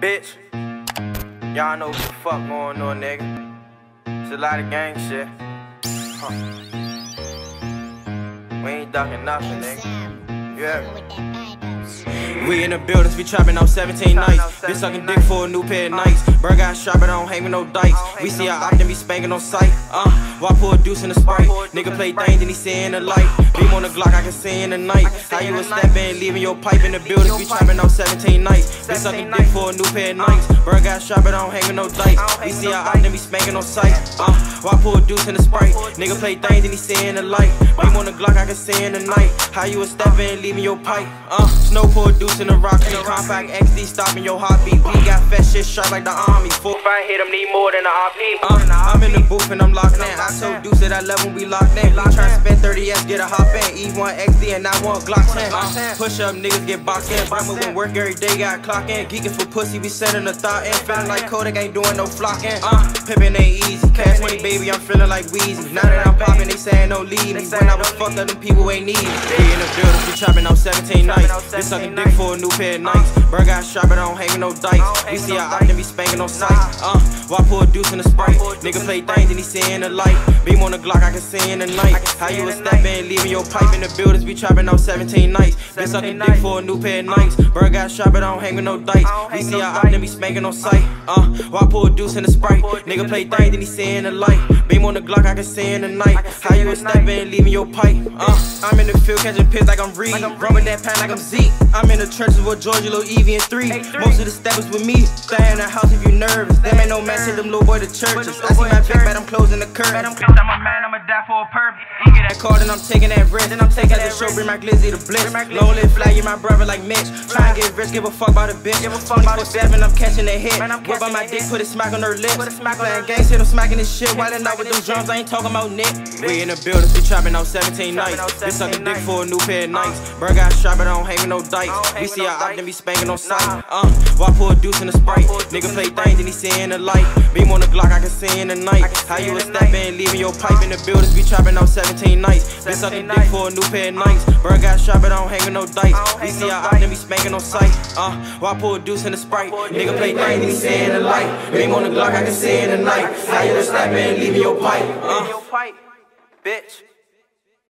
bitch. Y'all know what the fuck going on, nigga. It's a lot of gang shit. Huh. We ain't ducking nothing, nigga. Yeah. We in the buildings, we trapping out 17 nights. Been sucking dick for a new pair of nights. Bird got shot, but I don't hang with no dice. We see our op, then we spanking on sight. Uh, why pull a deuce in the sprite? Nigga play things, then he see in the light. Beam on the Glock, I can see in the night. How you a step in, leaving your pipe in the buildings? We trapping out 17 nights. Been sucking dick for a new pair of nights. Bird got shot, but I don't hang with no dice. We see our op, then we spanking on sight. Uh, why pull a deuce in the sprite? Nigga play things, and he see in the light. Beam on the Glock, I can see in the night. How you a step in, leaving your pipe? Uh, snow pour a deuce in the rock, compact XD stopping your heartbeat. We got fat shit sharp like the army. Full fight hit him, need more than an RP. Uh, I'm in the booth and I'm locked in. I told Deuce that I love when we locked in. We tryna spend 30S, get a hop in. E1 XD and I want Glock 10. Uh, push up, niggas get boxed in. I'm moving work every day, got clock in. Geeking for pussy, we sending a thought in. Feeling like Kodak ain't doing no flocking. Uh, pimpin' ain't easy. Cash money, baby, I'm feeling like Weezy. Now that I'm popping, they saying no leave me. When I was fucked up, them people ain't need me. In the building, we chopping out 17 nights. Been sucking dick for a new pair of nights. Bird got shot, but I don't hang no dice. We see our op, then we spanking on sight. Uh, why pull a deuce in the sprite? Nigga play things, and he see in the light. Beam on the Glock, I can see in the night. How you a step in, leaving your pipe in the buildings? We trapping out 17 nights. Been sucking dick for a new pair of nights. Bird got shot, but I don't hang with no dice. We see our op, then we spanking on sight. Uh, why pull a deuce in the sprite? Nigga play things, then he see in the light. Beam on the Glock, I can see in the night. How you a step in, leaving your pipe? Uh, I'm in the field catching piss like I'm Reed. Rubbing that pan like I'm Zeke. I'm in the trenches with Georgia, Lil Evie, and three. Most of the steppers with me. Stay in the house if you nervous. Them ain't no man, send them little boy to churches. I see my big bet, I'm closing the curtain. I'm a man, I'ma die for a purpose. You get that card and I'm taking that risk. Then I'm taking the show, bring my glizzy to blitz. Lonely fly, you my brother like Mitch. Try and get rich, give a fuck about a bitch. Give a fuck about a seven, I'm catching that hit. Whip on my dick, put a smack on her lips. Playing gang shit, I'm smacking this shit. While out with them drums, I ain't talking about Nick. We in the building, we trapping out 17 nights. Been a dick for a new pair of uh. nights. Bird got shot, but I don't hang with no dice. We see our op, then we spanking on sight. Uh, why pull a deuce in the sprite? Nigga play things, and he see in the light. Beam on the Glock, I can see in the night. How you a step in, leaving your pipe in the buildings? We trapping out 17 nights. Been sucking dick for a new pair of nights. Bird got shot, but I don't hang with no dice. We see our op, then we spanking on sight. Uh, why pull a deuce in the sprite? Nigga play things, and he see in the light. Beam on the Glock, I can see in the night. How you a step in, leaving your pipe? Uh, bitch.